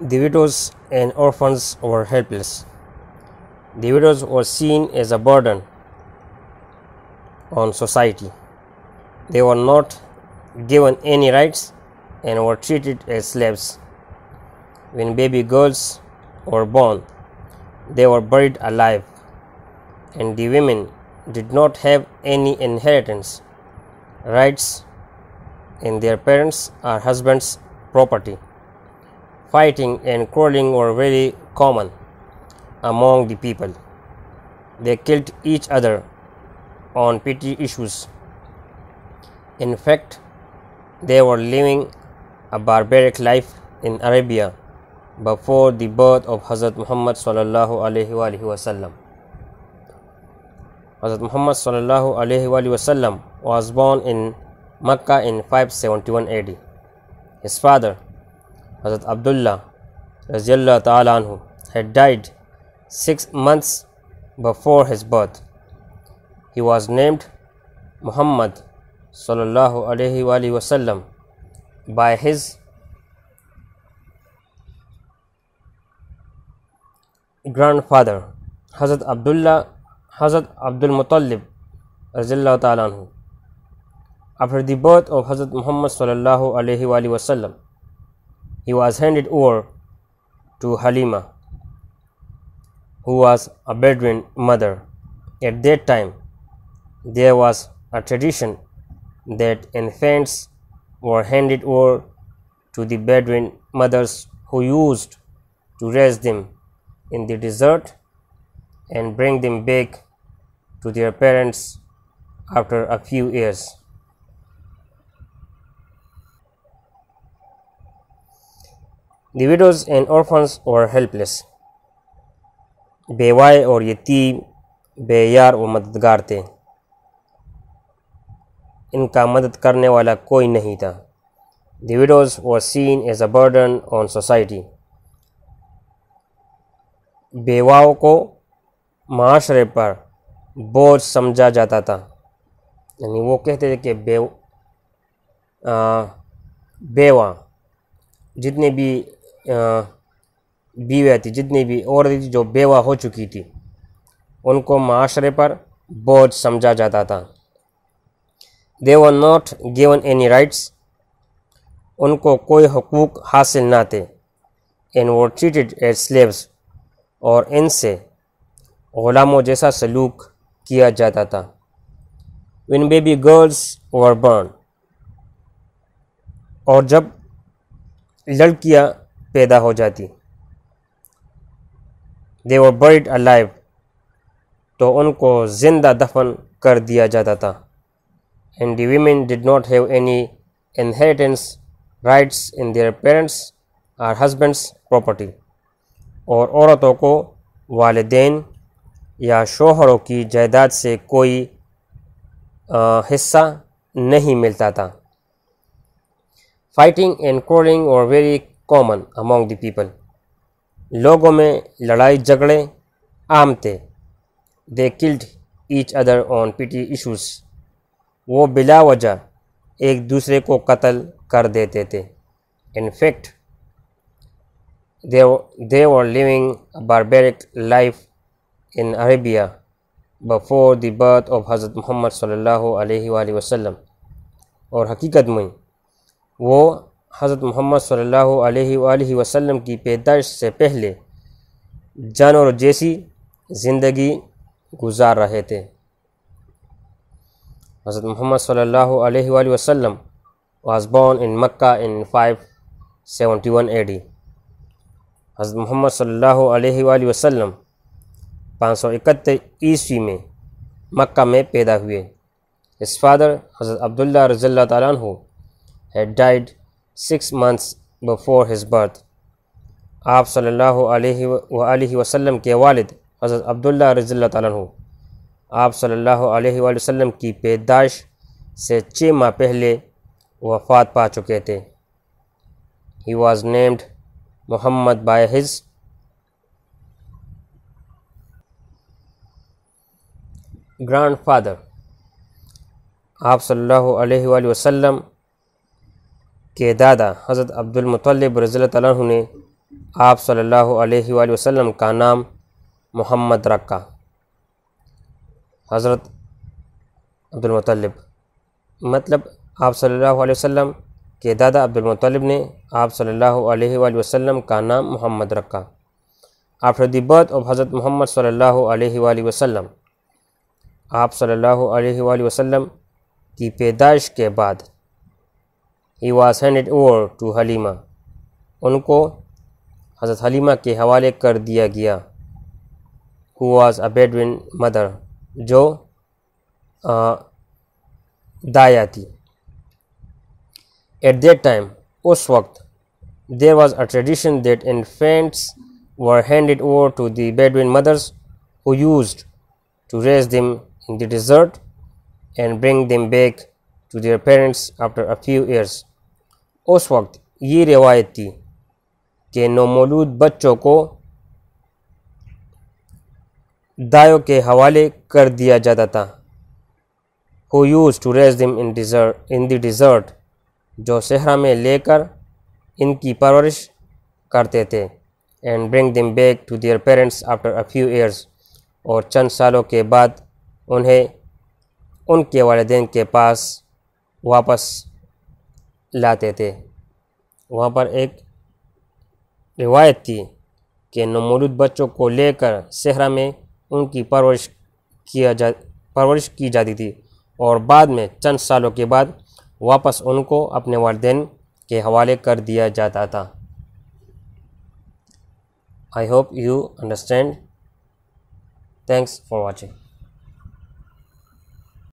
The widows and orphans were helpless. The widows were seen as a burden on society. They were not given any rights and were treated as slaves. When baby girls were born, they were buried alive, and the women did not have any inheritance rights in their parents' or husbands' property. Fighting and quarreling were very common among the people. They killed each other on petty issues. In fact, they were living a barbaric life in Arabia before the birth of Hazrat Muhammad sallallahu alaihi wasallam. Hazrat Muhammad sallallahu alaihi wasallam was born in Makkah in 571 AD. His father, Hazrat Abdullah radiallahu ta'ala had died six months before his birth. He was named Muhammad sallallahu alaihi wasallam by his grandfather Hazrat Abdullah Hazrat Abdul Muttalib radiallahu ta'ala. After the birth of Hazrat Muhammad sallallahu alaihi wasallam, he was handed over to Halima, who was a Bedouin mother. At that time, there was a tradition that infants were handed over to the Bedouin mothers who used to raise them in the desert and bring them back to their parents after a few years. The widows and orphans were helpless. बेवाए और यतीम बेयार व मददगार थे। इनका मदद करने वाला कोई नहीं था। The widows were seen as a burden on society बेवाओं को माशरे पर बोझ समझा जाता था। यानी वो कहते थे कि बे बेवा, जितने भी बीवियाँ थी जितनी भी औरतें थी, जो बेवा हो चुकी थी, उनको माशरे पर बोझ समझा जाता था। They were not given any rights उनको कोई हकूक़ हासिल ना थे। And were treated as slaves और इनसे ग़ुलामों जैसा सलूक किया जाता था। When baby girls were born और जब लड़कियाँ पैदा हो जाती। दे वर बर्ड अलाइव तो उनको ज़िंदा दफन कर दिया जाता था। And the women did not have any inheritance rights in their parents और हस्बैंड्स प्रॉपर्टी और औरतों को वालदेन या शोहरों की जायदाद से कोई हिस्सा नहीं मिलता था। फाइटिंग एंड क्रोलिंग और very common among the people लोगों में लड़ाई झगड़े आम थे। They killed each other on petty issues वो बिला वजह एक दूसरे को कत्ल कर देते थे। In fact they were living barbaric life in Arabia before the birth of Hazrat Muhammad सल्लल्लाहु अलैहि वसल्लम और हकीकत में वो हज़रत मोहम्मद सल्लल्लाहु अलैहि वसल्लम की पैदाइश से पहले जानवर जैसी ज़िंदगी गुजार रहे थे हज़रत मोहम्मद सल्लल्लाहु अलैहि वसल्लम was born in Mecca in 571 AD. Hazrat Mohammad सल्लल्लाहु अलैहि वसल्लम पाँच सौ इकहत्तर ईस्वी में मक्का में पैदा हुए His father, हज़रत अब्दुल्ला रज़ल्ला तु had died six months before his birth. आप सल्लल्लाहु अलैहि के वालिद हज़रत अब्दुल्ला रज़ल्ला तु आप सल्लल्लाहु की पैदाइश से छः माह पहले वफ़ात पा चुके थे। He was named Muhammad by his grandfather आप सल्लल्लाहु अलैहि के दादा हज़रत अब्दुल मुतल्लिब रज़ी ने आप सल्लल्लाहु अलैहि वसल्लम का नाम मोहम्मद रखा। हज़रत अब्दुलमतलब मतलब आप सल्लल्लाहु अलैहि वसल्लम के दादा अब्दुलमतलब ने आप सल्लल्लाहु अलैहि वसल्लम का नाम मोहम्मद रखा। After the birth of Hazrat Mohammad अलैहि वसल्लम, आप अलैहि वसल्लम की पैदाइश के बाद he was handed over to Halima उनको हज़रत हलीमा के हवाले कर दिया गया who was a Bedouin mother जो दाया थी एट दैट टाइम उस वक्त there was a tradition that infants were handed over to the Bedouin mothers who used to raise them in the desert and bring them back to their parents after a few years. उस वक्त ये रिवायत थी कि नौमौलूद बच्चों को दायों के हवाले कर दिया जाता था। Who used to raise them in desert in the desert जो सहरा में लेकर इनकी परवरिश करते थे and bring them back to their parents after a few years और चंद सालों के बाद उन्हें उनके वालदेन के पास वापस लाते थे। वहाँ पर एक रिवायत थी कि नमूलुद बच्चों को लेकर सहरा में उनकी परवरिश किया जा, परवरिश की जाती थी और बाद में चंद सालों के बाद वापस उनको अपने वालदेन के हवाले कर दिया जाता था। I hope you understand thanks for watching